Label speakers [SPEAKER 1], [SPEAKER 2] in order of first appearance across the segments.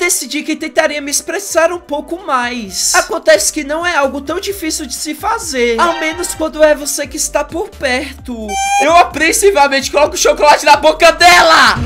[SPEAKER 1] decidi que tentaria me expressar um pouco mais. Acontece que não é algo tão difícil de se fazer, ao menos quando é você que está por perto. Eu apreensivamente coloco o chocolate na boca dela!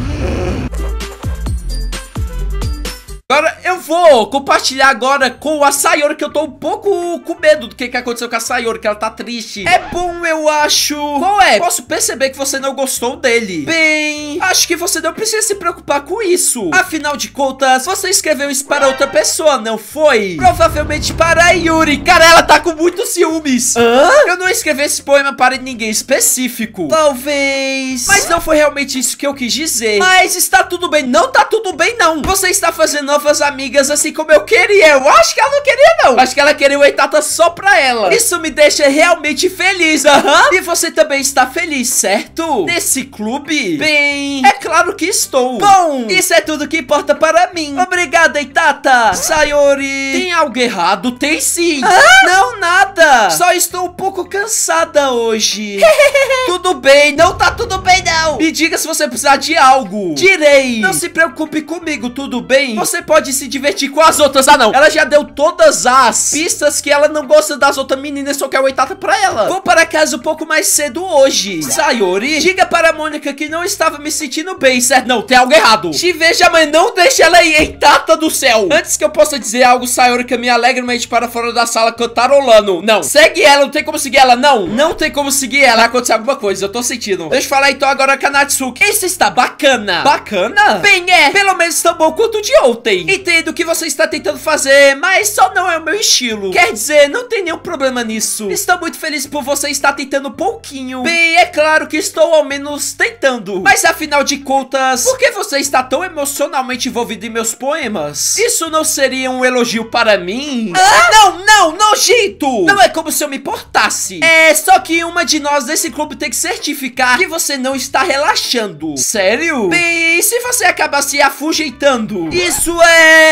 [SPEAKER 1] Agora eu vou compartilhar agora com a Sayori, que eu tô um pouco com medo do que, que aconteceu com a Sayori, que ela tá triste. É bom, eu acho. Qual é? Posso perceber que você não gostou dele. Bem, acho que você não precisa se preocupar com isso. Afinal de contas, você escreveu isso para outra pessoa, não foi? Provavelmente para a Yuri. Cara, ela tá com muitos ciúmes. Hã? Eu não escrevi esse poema para ninguém específico. Talvez. Mas não foi realmente isso que eu quis dizer. Mas está tudo bem. Não tá tudo bem, não. Você está fazendo novas amigas assim como eu queria. Eu acho que ela não queria, não. Acho que ela queria o Eitata só pra ela. Isso me deixa realmente feliz, aham. E você também está feliz, certo? Nesse clube? Bem, é claro que estou. Bom, isso é tudo que importa para mim. Obrigada, Eitata. Sayori. Tem algo errado? Tem sim. Não, nada. Só estou um pouco cansada hoje. tudo bem, não tá tudo bem, não. Me diga se você precisar de algo. Direi. Não se preocupe comigo, tudo bem? Você pode se divertir com as outras. Ah, não. Ela já deu todas as pistas que ela não gosta das outras meninas, só quer o Eitata pra ela. Vou para casa um pouco mais cedo hoje. Sayori, diga para a Mônica que não estava me sentindo bem, certo? Não, tem algo errado. Te veja, mas não deixe ela aí, Eitata do céu. Antes que eu possa dizer algo, Sayori, me alegremente para fora da sala cantarolando. Não. Segue ela, não tem como seguir ela, não. Não tem como seguir ela. Vai acontecer alguma coisa, eu tô sentindo. Deixa eu falar então agora com a Natsuki. Esse está bacana. Bacana? Bem, é. Pelo menos tão bom quanto de ontem. Entendo o que você está tentando fazer, mas só não é o meu estilo. Quer dizer, não tem nenhum problema nisso. Estou muito feliz por você estar tentando um pouquinho. Bem, é claro que estou ao menos tentando. Mas afinal de contas, por que você está tão emocionalmente envolvido em meus poemas? Isso não seria um elogio para mim? Ah, não, não, nojento! Não é como se eu me importasse. É só que uma de nós desse clube tem que certificar que você não está relaxando. Sério? Bem, se você acabar se afugeitando? Isso é...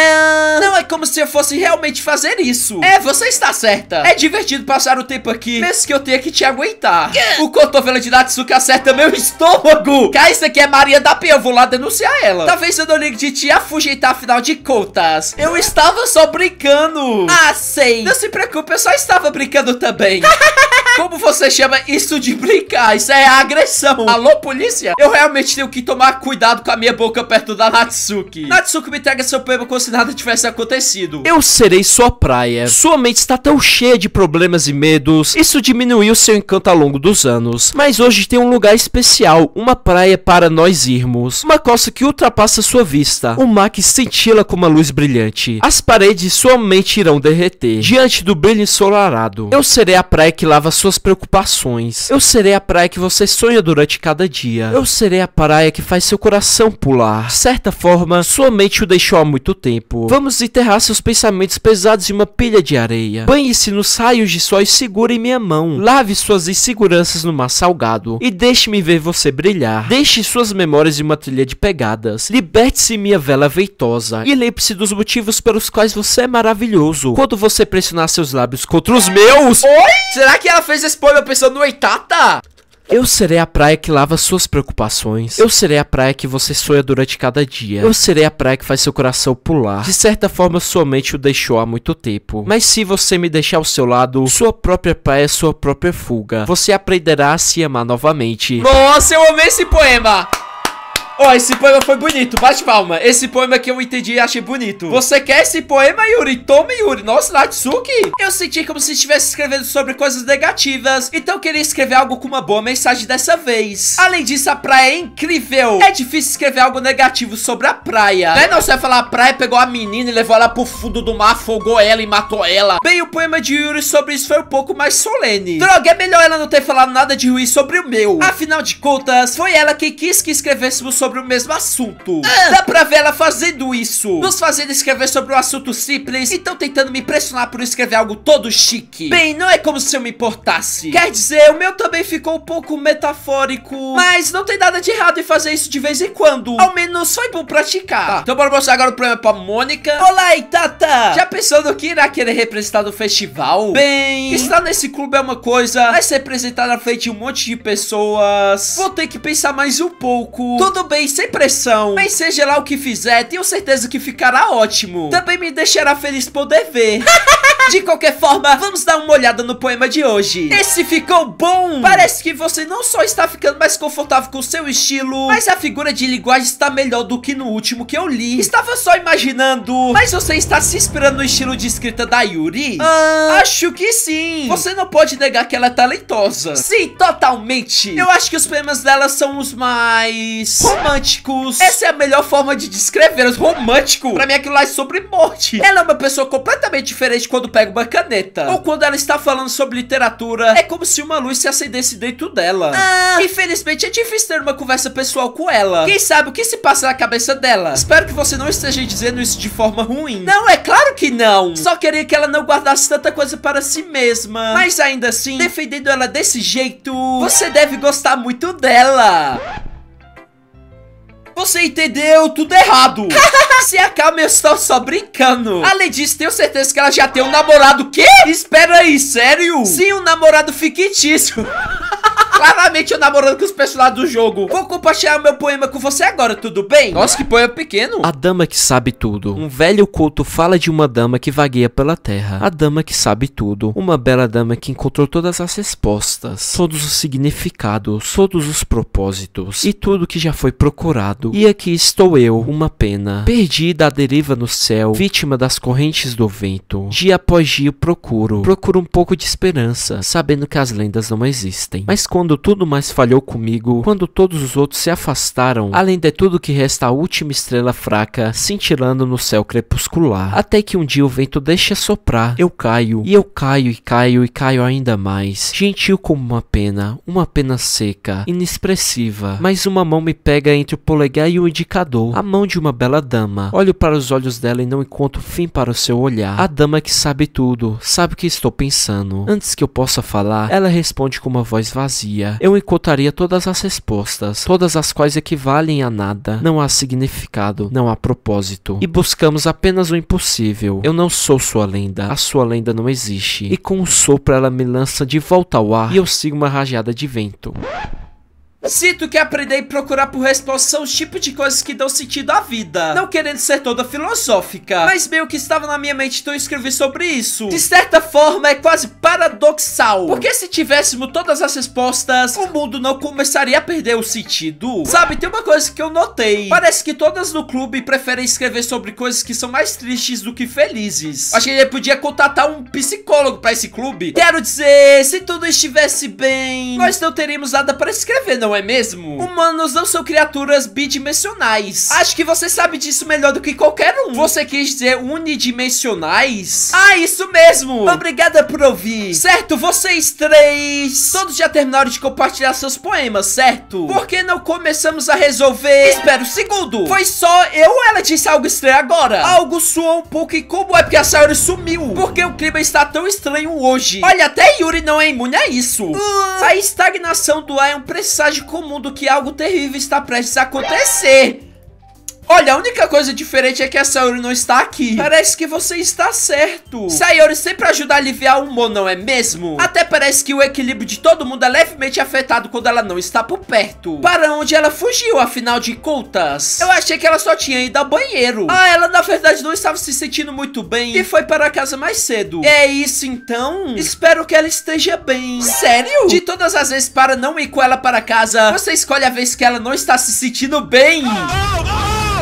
[SPEAKER 1] Não é como se eu fosse realmente fazer isso. É, você está certa. É divertido passar o tempo aqui, mesmo que eu tenha que te aguentar. O cotovelo de Natsuki acerta meu estômago. Cara, isso aqui é Maria da Penha, eu vou lá denunciar ela. Talvez eu não ligue de te afugeitar, afinal de contas. Eu estava só brincando. Ah, sei. Não se preocupe, eu só estava brincando também. Como você chama isso de brincar? Isso é agressão. Alô, polícia? Eu realmente tenho que tomar cuidado com a minha boca perto da Natsuki. Natsuki me entrega seu poema como se nada tivesse acontecido.
[SPEAKER 2] Eu serei sua praia. Sua mente está tão cheia de problemas e medos. Isso diminuiu seu encanto ao longo dos anos. Mas hoje tem um lugar especial, uma praia para nós irmos. Uma costa que ultrapassa sua vista. Um mar que cintila com uma luz brilhante. As paredes de sua mente irão derreter. Diante do brilho ensolarado. Eu serei a praia que lava suas preocupações. Eu serei a praia que você sonha durante cada dia. Eu serei a praia que faz seu coração pular. De certa forma, sua mente o deixou há muito tempo. Vamos enterrar seus pensamentos pesados em uma pilha de areia. Banhe-se nos raios de sol e segure minha mão. Lave suas inseguranças no mar salgado. E deixe-me ver você brilhar. Deixe suas memórias em uma trilha de pegadas. Liberte-se minha vela veitosa. E lembre-se dos motivos pelos quais você é maravilhoso. Quando você pressionar seus lábios contra os meus.
[SPEAKER 1] Oi? Será que ela fez esse poema pensando no Eitata?
[SPEAKER 2] Eu serei a praia que lava suas preocupações. Eu serei a praia que você sonha durante cada dia. Eu serei a praia que faz seu coração pular. De certa forma, sua mente o deixou há muito tempo. Mas se você me deixar ao seu lado, sua própria praia é sua própria fuga. Você aprenderá a se amar novamente.
[SPEAKER 1] Nossa, eu amei esse poema! Ó, oh, esse poema foi bonito, bate palma. Esse poema que eu entendi e achei bonito. Você quer esse poema, Yuri? Tome, Yuri. Nossa, Natsuki. Eu senti como se estivesse escrevendo sobre coisas negativas. Então eu queria escrever algo com uma boa mensagem dessa vez. Além disso, a praia é incrível. É difícil escrever algo negativo sobre a praia. Não é não, você vai falar a praia pegou a menina e levou ela pro fundo do mar Afogou ela e matou ela. Bem, o poema de Yuri sobre isso foi um pouco mais solene. Droga, é melhor ela não ter falado nada de ruim sobre o meu. Afinal de contas, foi ela quem quis que escrevêssemos sobre o mesmo assunto. Ah. Dá pra ver ela fazendo isso. Nos fazendo escrever sobre um assunto simples. Então tentando me pressionar por escrever algo todo chique. Bem, não é como se eu me importasse. Quer dizer, o meu também ficou um pouco metafórico. Mas não tem nada de errado em fazer isso de vez em quando. Ao menos foi bom praticar. Tá, então bora mostrar agora o problema pra Mônica. Olá, Itata. Já pensou no que irá querer representar no festival? Bem, estar nesse clube é uma coisa. Mas se representar na frente de um monte de pessoas. Vou ter que pensar mais um pouco. Tudo bem bem, sem pressão. Mas seja lá o que fizer, tenho certeza que ficará ótimo. Também me deixará feliz poder ver. De qualquer forma, vamos dar uma olhada no poema de hoje. Esse ficou bom! Parece que você não só está ficando mais confortável com o seu estilo, mas a figura de linguagem está melhor do que no último que eu li. Estava só imaginando, mas você está se inspirando no estilo de escrita da Yuri? Ah, acho que sim. Você não pode negar que ela é talentosa. Sim, totalmente. Eu acho que os poemas dela são os mais românticos. Essa é a melhor forma de descrevê-los. Romântico. Pra mim aquilo lá é sobre morte. Ela é uma pessoa completamente diferente quando pega uma caneta. Ou quando ela está falando sobre literatura, é como se uma luz se acendesse dentro dela. Ah, infelizmente é difícil ter uma conversa pessoal com ela. Quem sabe o que se passa na cabeça dela? Espero que você não esteja dizendo isso de forma ruim. Não, é claro que não. Só queria que ela não guardasse tanta coisa para si mesma. Mas ainda assim, defendendo ela desse jeito, você deve gostar muito dela. Você entendeu tudo errado. Se acalma, eu estou só brincando. Além disso, tenho certeza que ela já tem um namorado. Quê? Espera aí, sério? Sim, um namorado fictício. Claramente eu namorando com os personagens do jogo. Vou compartilhar o meu poema com você agora, tudo bem? Nossa, que poema pequeno.
[SPEAKER 2] A dama que sabe tudo. Um velho culto fala de uma dama que vagueia pela terra. A dama que sabe tudo. Uma bela dama que encontrou todas as respostas, todos os significados, todos os propósitos e tudo que já foi procurado. E aqui estou eu, uma pena, perdida à deriva no céu, vítima das correntes do vento. Dia após dia eu procuro, procuro um pouco de esperança, sabendo que as lendas não existem. Mas quando tudo mais falhou comigo, quando todos os outros se afastaram, além de tudo que resta a última estrela fraca cintilando no céu crepuscular, até que um dia o vento deixa soprar, eu caio, e eu caio e caio e caio ainda mais, gentil como uma pena, uma pena seca, inexpressiva, mas uma mão me pega entre o polegar e o indicador, a mão de uma bela dama. Olho para os olhos dela e não encontro fim para o seu olhar. A dama que sabe tudo, sabe o que estou pensando. Antes que eu possa falar, ela responde com uma voz vazia. Eu encontraria todas as respostas, todas as quais equivalem a nada. Não há significado, não há propósito. E buscamos apenas o impossível. Eu não sou sua lenda, a sua lenda não existe. E com um sopro ela me lança de volta ao ar e eu sigo uma rajada de vento.
[SPEAKER 1] Se tu quer aprender e procurar por respostas são os tipos de coisas que dão sentido à vida. Não querendo ser toda filosófica, mas meio que estava na minha mente então eu escrevi sobre isso. De certa forma é quase paradoxal. Porque se tivéssemos todas as respostas, o mundo não começaria a perder o sentido. Sabe, tem uma coisa que eu notei. Parece que todas no clube preferem escrever sobre coisas que são mais tristes do que felizes. Acho que ele podia contratar um psicólogo para esse clube. Quero dizer, se tudo estivesse bem, nós não teríamos nada para escrever, não não é mesmo? Humanos não são criaturas bidimensionais. Acho que você sabe disso melhor do que qualquer um. Você quis dizer unidimensionais? Ah, isso mesmo. Obrigada por ouvir. Certo, vocês três. Todos já terminaram de compartilhar seus poemas, certo? Por que não começamos a resolver? Espera um segundo. Foi só eu ou ela disse algo estranho agora? Algo soou um pouco incomum. É porque a Sayori sumiu. Porque o clima está tão estranho hoje. Olha, até Yuri não é imune a isso. Uh, a estagnação do ar é um presságio comum do que algo terrível está prestes a acontecer. A única coisa diferente é que a Sayori não está aqui. Parece que você está certo. Sayori sempre ajuda a aliviar o humor, não é mesmo? Até parece que o equilíbrio de todo mundo é levemente afetado quando ela não está por perto. Para onde ela fugiu, afinal de contas? Eu achei que ela só tinha ido ao banheiro. Ah, ela na verdade não estava se sentindo muito bem e foi para casa mais cedo. É isso então? Espero que ela esteja bem. Sério? De todas as vezes para não ir com ela para casa, você escolhe a vez que ela não está se sentindo bem.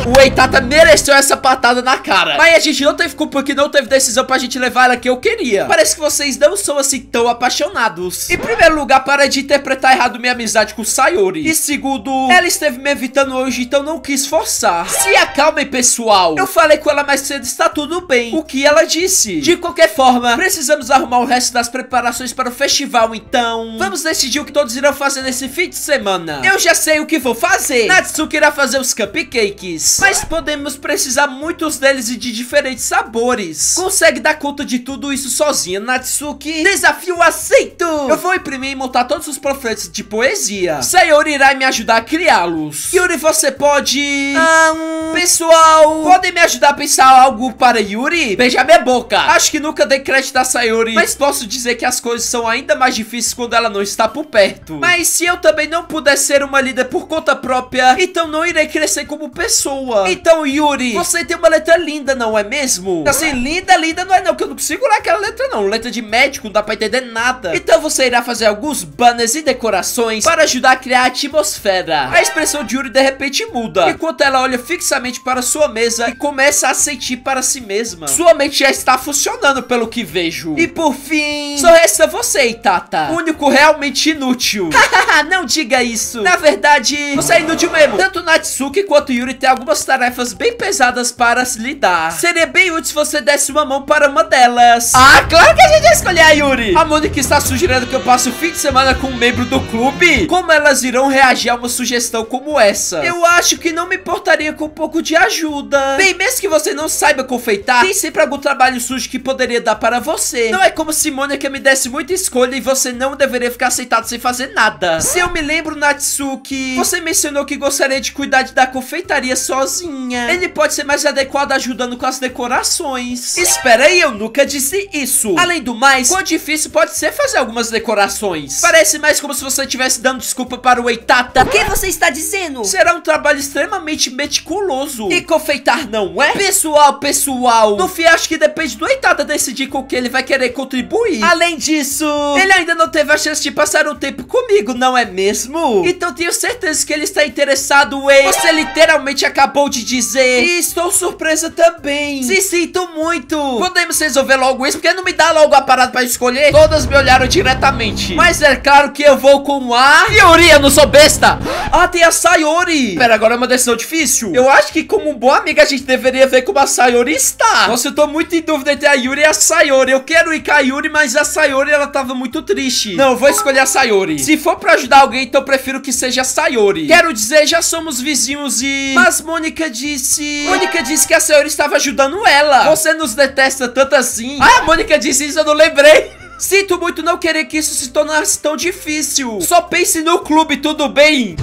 [SPEAKER 1] O Eitata mereceu essa patada na cara. Mas a gente não teve culpa que não teve decisão pra gente levar ela que eu queria. Parece que vocês não são assim tão apaixonados. Em primeiro lugar, para de interpretar errado minha amizade com Sayori. E segundo, ela esteve me evitando hoje, então não quis forçar. Se acalmem, pessoal. Eu falei com ela mais cedo, está tudo bem. O que ela disse? De qualquer forma, precisamos arrumar o resto das preparações para o festival, então... Vamos decidir o que todos irão fazer nesse fim de semana. Eu já sei o que vou fazer. Natsuki irá fazer os cupcakes. Mas podemos precisar muitos deles e de diferentes sabores. Consegue dar conta de tudo isso sozinha, Natsuki? Desafio aceito! Eu vou imprimir e montar todos os profetas de poesia. Sayori irá me ajudar a criá-los. Yuri, você pode... Ah, um... Pessoal, podem me ajudar a pensar algo para Yuri? Beija minha boca. Acho que nunca dei crédito a Sayori, mas posso dizer que as coisas são ainda mais difíceis quando ela não está por perto. Mas se eu também não puder ser uma líder por conta própria, então não irei crescer como pessoa. Então, Yuri, você tem uma letra linda, não é mesmo? Assim, linda, linda não é não, que eu não consigo ler aquela letra não. Letra de médico, não dá pra entender nada. Então você irá fazer alguns banners e decorações para ajudar a criar a atmosfera. A expressão de Yuri de repente muda, enquanto ela olha fixamente para sua mesa e começa a sentir para si mesma. Sua mente já está funcionando pelo que vejo. E por fim, só resta você, Itata. O único realmente inútil. Não diga isso. Na verdade, você é inútil mesmo. Tanto Natsuki quanto Yuri têm algumas tarefas bem pesadas para se lidar. Seria bem útil se você desse uma mão para uma delas. Ah, claro que a gente vai escolher a Yuri. A Mônica está sugerindo que eu passe o fim de semana com um membro do clube. Como elas irão reagir a uma sugestão como essa? Eu acho que não me importaria com um pouco de ajuda. Bem, mesmo que você não saiba confeitar, tem sempre algum trabalho sujo que poderia dar para você. Não é como se Mônica me desse muita escolha e você não deveria ficar aceitado sem fazer nada. Se eu me lembro, Natsuki, você mencionou que gostaria de cuidar da confeitaria sozinha. Ele pode ser mais adequado ajudando com as decorações. Espera aí, eu nunca disse isso. Além do mais, quão difícil pode ser fazer algumas decorações. Parece mais como se você estivesse dando desculpa para o Eitata.
[SPEAKER 3] O que você está dizendo?
[SPEAKER 1] Será um trabalho extremamente meticuloso. E confeitar não é? Pessoal, pessoal, no fim acho que depende do Eitata decidir com o que ele vai querer contribuir. Além disso, ele ainda não teve a chance de passar um tempo comigo, não é mesmo? Então tenho certeza que ele está interessado em... Você literalmente acabou de dizer. E estou surpresa também. Se sinto muito. Podemos resolver logo isso, porque não me dá logo a parada pra escolher. Todas me olharam diretamente. Mas é claro que eu vou com a... Yuri, eu não sou besta. Ah, tem a Sayori. Pera, agora é uma decisão difícil. Eu acho que como um bom amigo a gente deveria ver como a Sayori está. Nossa, eu tô muito em dúvida entre a Yuri e a Sayori. Eu quero ir com a Yuri, mas a Sayori, ela tava muito triste. Não, eu vou escolher a Sayori. Se for pra ajudar alguém, então eu prefiro que seja a Sayori. Quero dizer, já somos vizinhos e... Mas Mônica disse... Mônica disse que a Sayori estava ajudando ela. Você nos detesta tanto assim. Ah, a Mônica disse isso, eu não lembrei. Sinto muito não querer que isso se tornasse tão difícil. Só pense no clube, tudo bem?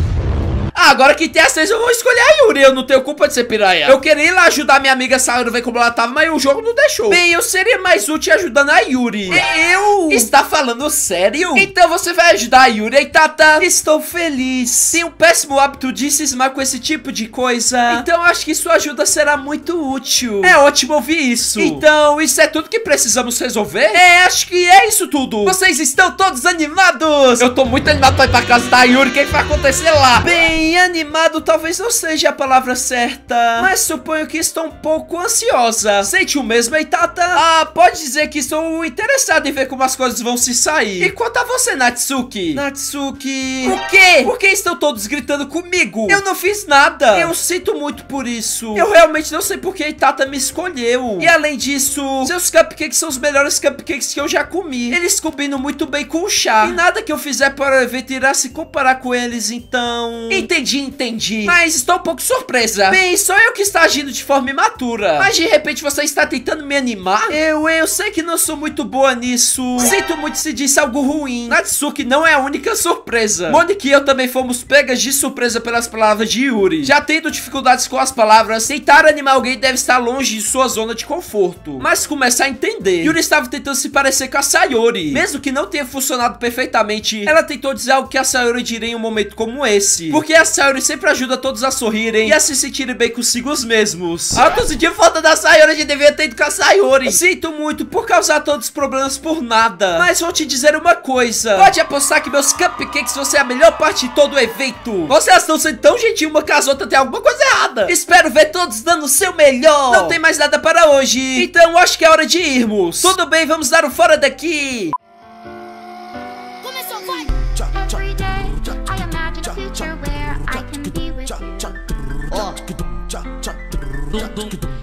[SPEAKER 1] Ah, agora que tem as três, eu vou escolher a Yuri. Eu não tenho culpa de ser piranha. Eu queria ir lá ajudar minha amiga Sayori, ver como ela tava, mas o jogo não deixou. Bem, eu seria mais útil ajudando a Yuri. Eu? Está falando sério? Então você vai ajudar a Yuri, hein, Tata? Estou feliz. Tem um péssimo hábito de cismar com esse tipo de coisa. Então acho que sua ajuda será muito útil. É ótimo ouvir isso. Então, isso é tudo que precisamos resolver? É, acho que é isso tudo. Vocês estão todos animados? Eu tô muito animado pra ir pra casa da Yuri. O que vai acontecer lá? Bem, animado talvez não seja a palavra certa, mas suponho que estou um pouco ansiosa. Sente o mesmo, Eitata? Ah, pode dizer que estou interessado em ver como as coisas vão se sair. E quanto a você, Natsuki? Natsuki... O quê? Por que estão todos gritando comigo? Eu não fiz nada. Eu sinto muito por isso. Eu realmente não sei por que Itata me escolheu. E além disso, seus cupcakes são os melhores cupcakes que eu já comi. Eles combinam muito bem com o chá. E nada que eu fizer para o evento irá se comparar com eles, então... Entendi, entendi. Mas estou um pouco surpresa. Bem, sou eu que está agindo de forma imatura. Mas de repente você está tentando me animar? Eu, eu sei que não sou muito boa nisso. Sinto muito se disse algo ruim. Natsuki não é a única surpresa. Mônica e eu também fomos pegas de surpresa pelas palavras de Yuri. Já tendo dificuldades com as palavras, tentar animar alguém deve estar longe de sua zona de conforto. Mas começar a entender. Yuri estava tentando se parecer com a Sayori. Mesmo que não tenha funcionado perfeitamente, ela tentou dizer algo que a Sayori diria em um momento como esse. Porque a Sayori sempre ajuda todos a sorrirem e a se sentirem bem consigo mesmos. Ah, tô sentindo falta da Sayori, a gente devia ter ido com a Sayori. Sinto muito por causar todos os problemas por nada. Mas vou te dizer uma coisa. Pode apostar que meus cupcakes vão ser a melhor parte de todo o evento. Vocês estão sendo tão gentil uma com as outras, tem alguma coisa errada. Espero ver todos dando o seu melhor. Não tem mais nada para hoje. Então acho que é hora de irmos. Tudo bem, vamos dar o fora daqui.
[SPEAKER 4] boom,
[SPEAKER 3] boom.